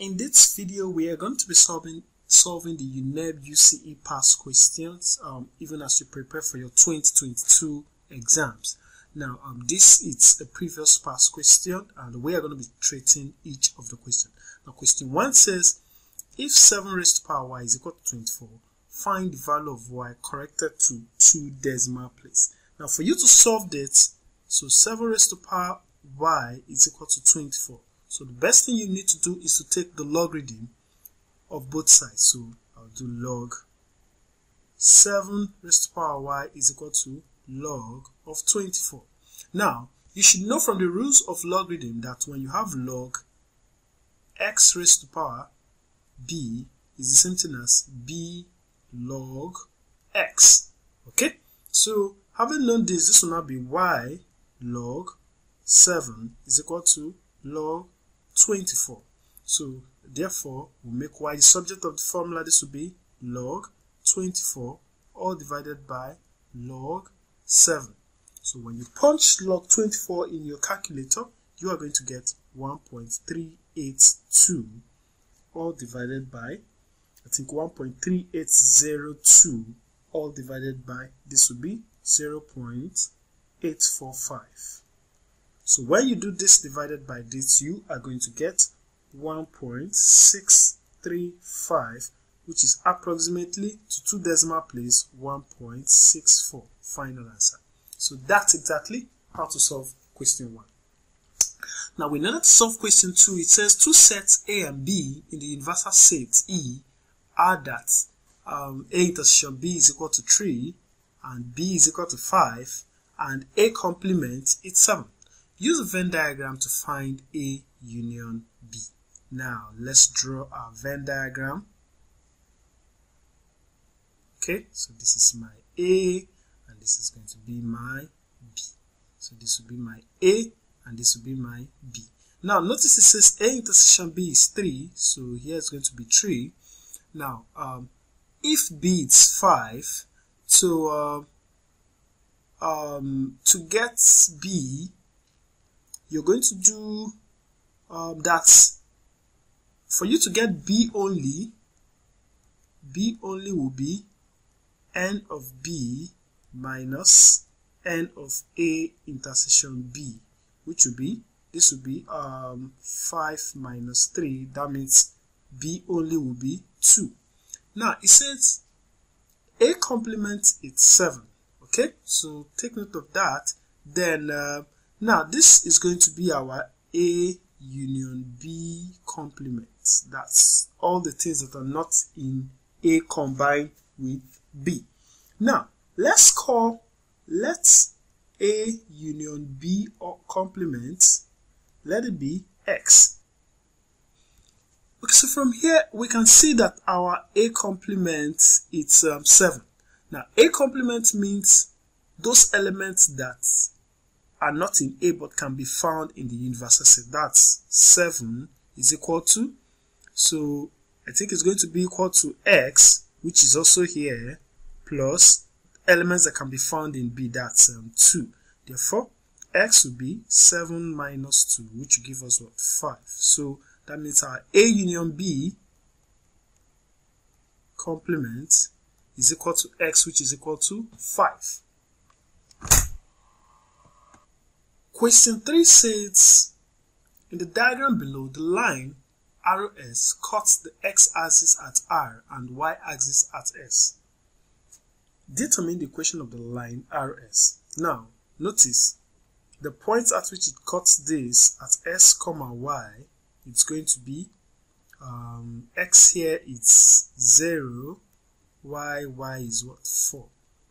In this video, we are going to be solving solving the UNEB UCE past questions um, even as you prepare for your 2022 exams. Now, um, this is a previous past question and we are going to be treating each of the question. Now, question 1 says, if 7 raised to power y is equal to 24, find the value of y corrected to two decimal place. Now, for you to solve this, so 7 raised to power y is equal to 24. So the best thing you need to do is to take the logarithm of both sides. So I'll do log 7 raised to power y is equal to log of 24. Now, you should know from the rules of logarithm that when you have log x raised to power b is the same thing as b log x. Okay? So, having known this, this will now be y log 7 is equal to log 24. So therefore, we make y the subject of the formula. This will be log 24 all divided by log 7. So when you punch log 24 in your calculator, you are going to get 1.382 all divided by, I think 1.3802 all divided by, this will be 0.845. So when you do this divided by this, you are going to get 1.635, which is approximately to two decimal place 1.64. Final answer. So that's exactly how to solve question 1. Now, in order to solve question 2, it says two sets A and B in the universal set E are that um, A intersection B is equal to 3 and B is equal to 5 and A complement is 7. Use a Venn diagram to find A union B. Now, let's draw our Venn diagram. Okay, so this is my A, and this is going to be my B. So this will be my A, and this will be my B. Now, notice it says A intersection B is 3, so here it's going to be 3. Now, um, if B is 5, so uh, um, to get B, you're going to do um, that for you to get B only, B only will be n of B minus n of A intersection B, which will be, this will be um, 5 minus 3, that means B only will be 2. Now, it says A complement is 7, okay? So, take note of that. Then, uh, now, this is going to be our A union B complement. That's all the things that are not in A combined with B. Now, let's call, let's A union B complement, let it be X. Okay, so from here, we can see that our A complement is um, 7. Now, A complement means those elements that are not in A but can be found in the universal set. That's 7 is equal to, so I think it's going to be equal to x, which is also here, plus elements that can be found in B, that's um, 2. Therefore, x will be 7 minus 2, which will give us what? 5. So that means our A union B complement is equal to x, which is equal to 5. Question 3 says, in the diagram below, the line ROS cuts the x-axis at R and y-axis at S. Determine the equation of the line ROS. Now, notice the point at which it cuts this at S, comma y, it's going to be um, x here is 0, y, y is what? 4.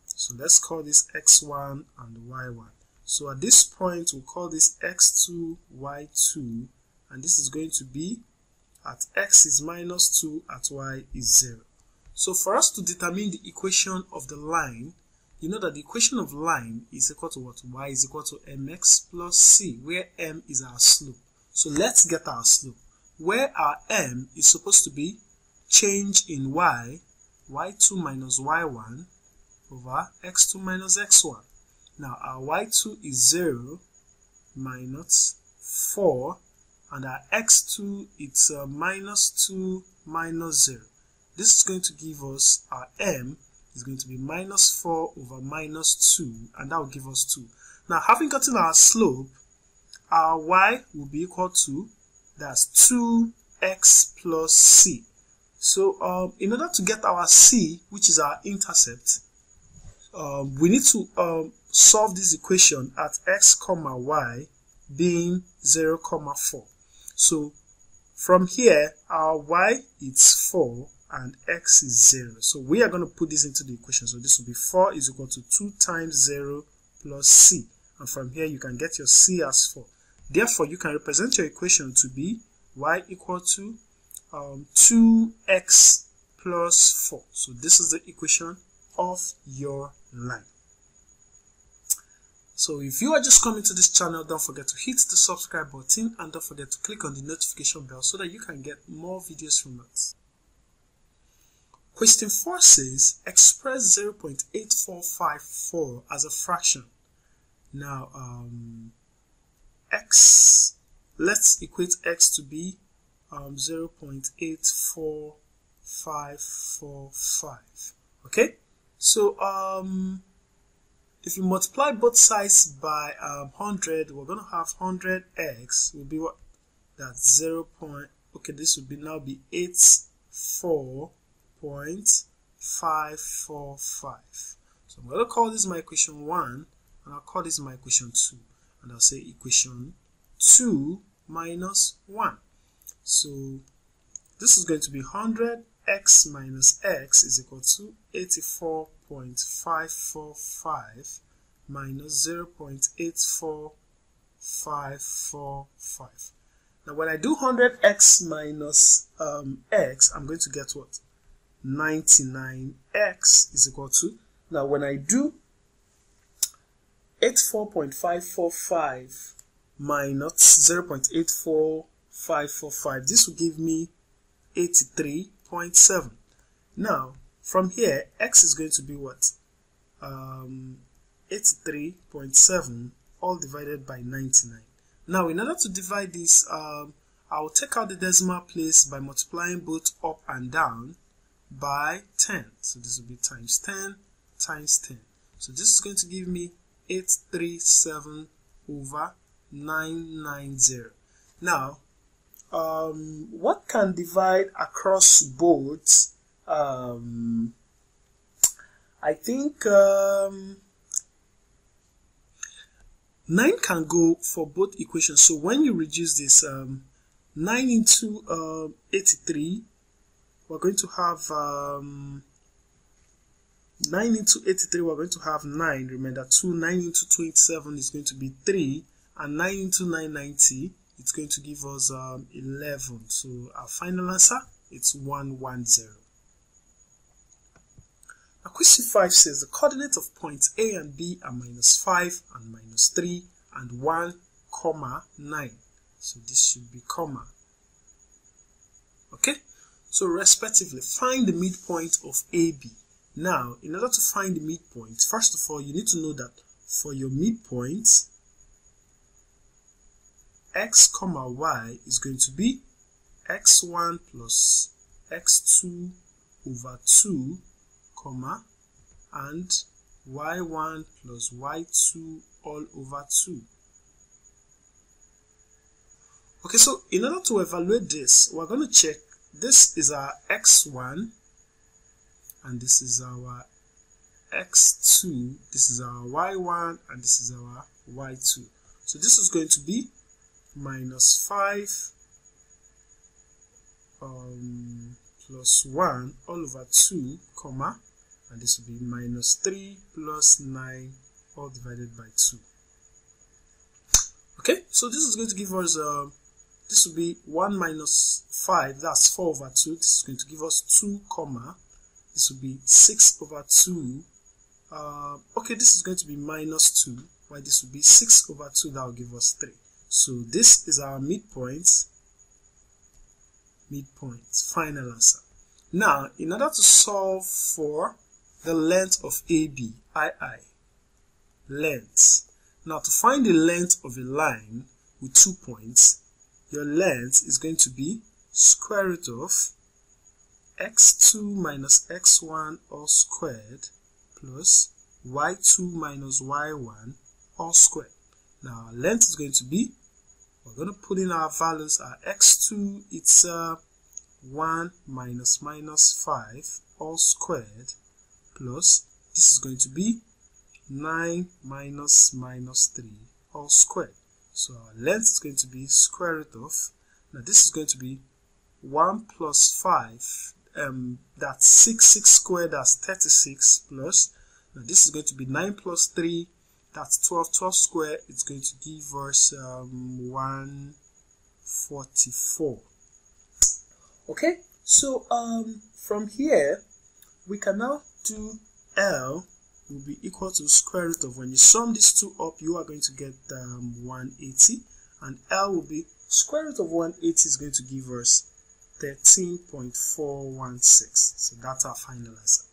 So let's call this x1 and y1. So at this point, we'll call this x2, y2, and this is going to be at x is minus 2, at y is 0. So for us to determine the equation of the line, you know that the equation of line is equal to what? y is equal to mx plus c, where m is our slope. So let's get our slope. Where our m is supposed to be change in y, y2 minus y1 over x2 minus x1. Now our y2 is 0 minus 4 and our x2 it's uh, minus 2 minus 0 this is going to give us our m is going to be minus 4 over minus 2 and that will give us 2 now having gotten our slope our y will be equal to that's 2x plus c. So um, in order to get our c which is our intercept um, we need to um, solve this equation at x comma y being 0 comma 4 so from here our y is 4 and x is 0 so we are going to put this into the equation. So this will be 4 is equal to 2 times 0 plus c. And from here you can get your c as 4 therefore you can represent your equation to be y equal to um, 2x plus 4 so this is the equation of your line so if you are just coming to this channel, don't forget to hit the subscribe button and don't forget to click on the notification bell so that you can get more videos from us. Question 4 says, express 0.8454 as a fraction. Now, um, x, let's equate x to be um, 0.84545. Okay? So, um, if you multiply both sides by um, 100 we're going to have 100x will be what? That's 0 point okay this would be now be 84.545 so I'm going to call this my equation 1 and I'll call this my equation 2 and I'll say equation 2 minus 1 so this is going to be 100 x minus x is equal to 84.545 minus 0.84545. Now when I do 100x minus um, x, I'm going to get what? 99x is equal to, now when I do 84.545 minus 0.84545, this will give me 83 0.7. Now, from here, x is going to be what? Um, 83.7 all divided by 99. Now, in order to divide this, um, I'll take out the decimal place by multiplying both up and down by 10. So this will be times 10 times 10. So this is going to give me 837 over 990. Now, um, what can divide across both? Um, I think um, 9 can go for both equations. So when you reduce this, um, 9 into uh, 83, we're going to have um, 9 into 83, we're going to have 9. Remember, 2, 9 into 27 is going to be 3, and 9 into 990 it's going to give us um, 11 so our final answer it's 110 now question 5 says the coordinate of points A and B are minus 5 and minus 3 and 1 comma 9 so this should be comma. Okay? So respectively find the midpoint of AB now in order to find the midpoint first of all you need to know that for your midpoint x comma y is going to be x1 plus x2 over 2 comma and y1 plus y2 all over 2 okay so in order to evaluate this we're going to check this is our x1 and this is our x2 this is our y1 and this is our y2 so this is going to be minus 5 um, plus 1 all over 2 comma and this will be minus 3 plus 9 all divided by 2 okay so this is going to give us uh, this will be 1 minus 5 that's 4 over 2 this is going to give us 2 comma. This will be 6 over 2 uh, okay this is going to be minus 2 why this will be 6 over 2 that will give us 3 so this is our midpoint, midpoint, final answer. Now, in order to solve for the length of AB, II, length. Now, to find the length of a line with two points, your length is going to be square root of x2 minus x1 all squared plus y2 minus y1 all squared. Now our length is going to be, we're going to put in our values, our x2 it's uh, 1 minus minus 5 all squared plus this is going to be 9 minus minus 3 all squared. So our length is going to be square root of, now this is going to be 1 plus 5, um, that's 6, 6 squared, that's 36 plus, now this is going to be 9 plus 3, that's 12, 12 squared, it's going to give us um, 144. Okay, so um, from here, we can now do L will be equal to square root of when you sum these two up you are going to get um, 180 and L will be square root of 180 is going to give us 13.416 so that's our final answer